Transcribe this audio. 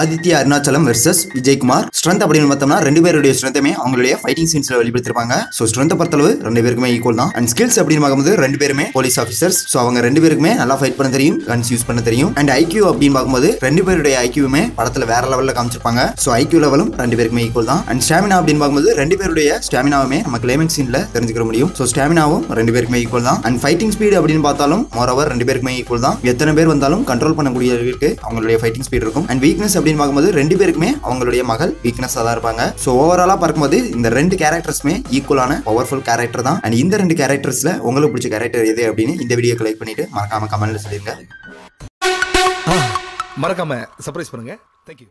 Aditya Arunachalam versus Vijayakumar. Strength அப்படின்னு பார்த்தோம்னா ரெண்டு பேருடைய ஸ்ட்ரென்த்துமே அவங்களுடைய ஃபைட்டிங் சீன்ஸ்ல வெளிப்படுத்திருப்பாங்க. ஸோ ஸ்ட்ரென்த் பொறுத்தளவு ரெண்டு பேருக்குமே ஈக்குவல் தான். அண்ட் ஸ்கில்ஸ் அப்படின்னு பார்க்கும்போது ரெண்டு பேருமே போலீஸ் ஆஃபீஸர்ஸ் ஸோ அவங்க ரெண்டு பேருக்குமே நல்லா ஃபைட் பண்ண தெரியும் கன்ஸ் யூஸ் பண்ண தெரியும். அண்ட் ஐக்யூ அப்படின்னு பார்க்கும்போது ரெண்டு பேருடைய ஐக்யூமே படத்தில் வேற லெவலில் காமிச்சிருப்பாங்க. ஸோ ஐக்யூ லெவலும் ரெண்டு பேருக்குமே ஈக்குவல் தான். அண்ட் ஸ்டாமினா அப்படின்னு பார்க்கும்போது ரெண்டு பேருடைய ஸ்டாமினாவுமே நம்ம கிளைமேட் சீன்ல தெரிஞ்சுக்க முடியும். ஸோ ஸ்டாமினாவும் ரெண்டு பேருக்குமே ஈக்குவல் தான். அண்ட் ஃபைட்டிங் ஸ்பீடு அப்படின்னு பார்த்தாலும் மோரோவர் ரெண்டு பேருக்குமே ஈக்குவல் தான். எத்தனை பேர் வந்தாலும் கண்ட்ரோல் பண்ணக்கூடிய அளவிற்கு அவங்களுடைய ஃபைட்டிங் ஸ்பீட் இருக்கும். அண்ட் வீக்னஸ் அப்படின்னு பார்க்கும்போது ரெண்டு பேருக்குமே அவங்களுடைய மகள் வீக்னஸாக தான் இருப்பாங்க. ஸோ ஓவராலாக பார்க்கும்போது இந்த ரெண்டு கேரக்டர்ஸுமே ஈக்குவலான பவர்ஃபுல் கேரக்டர் தான். அண்ட் இந்த ரெண்டு கேரக்டர்ஸில் உங்களுக்கு பிடிச்ச கேரக்டர் எது அப்படின்னு இந்த வீடியோ கலெக்ட் பண்ணிட்டு மறக்காம கமெண்ட்ல சொல்லிருங்க. மறக்காம சர்ப்ரைஸ் பண்ணுங்க. தேங்க்யூ